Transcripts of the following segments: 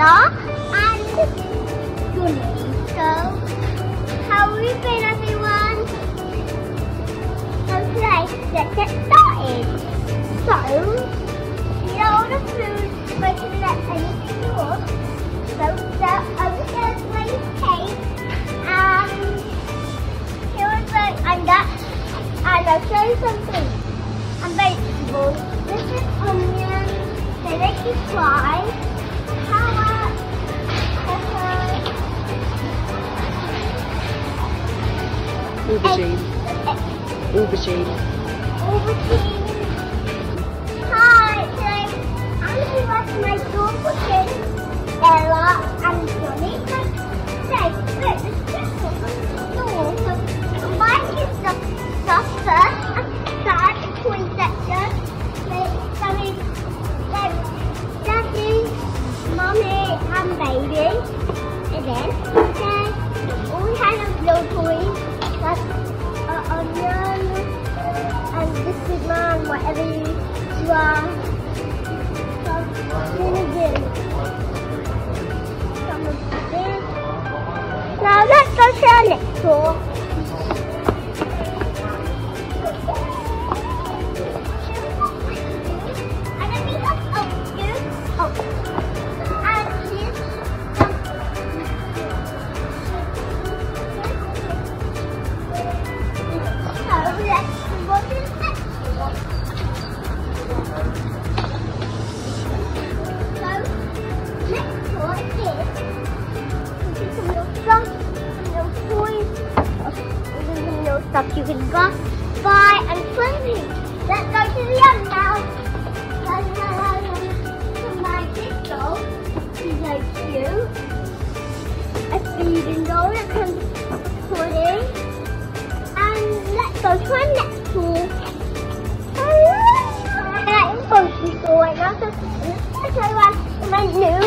Ella and Gunny. So, how have you been, everyone? Okay, let's get started. So, you know all the food, but you let anything go up. So, so I'm just going to cake and here is like and that and I'll show you something. And vegetables. This is onion, they make you fry, Aubergine. Aubergine. Aubergine. Stuff you can go buy and with. Let's go to the end now. So my big doll, she's so cute. A feeding doll that put in. And let's go to our next. I'm supposed to go right now, so let's show you my new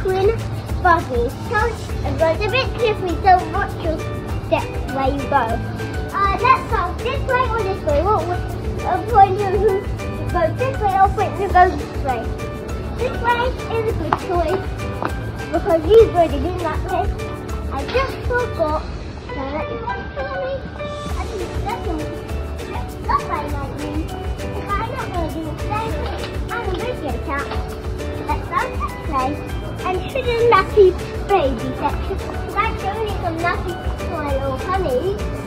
twin buggy. So it goes a bit slippery, so watch your steps where you go. Uh, let's go this way or this way. What would uh, point you goes this way or point you goes this way? This way is a good choice because you've already been that way. I just forgot. I. If I'm not going to do it I'm. Let's go and to the nappy baby section. Only some nappy my little honey.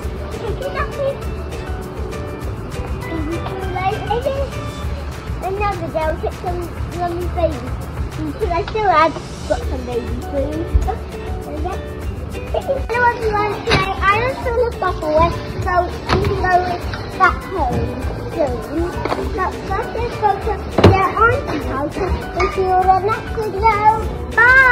Day I'll take some yummy baby. Because I still had got some baby food. Hello everyone, today I am still in Buffalo, so we can go back home soon. But first let's go to their auntie's house and see the next video. Bye!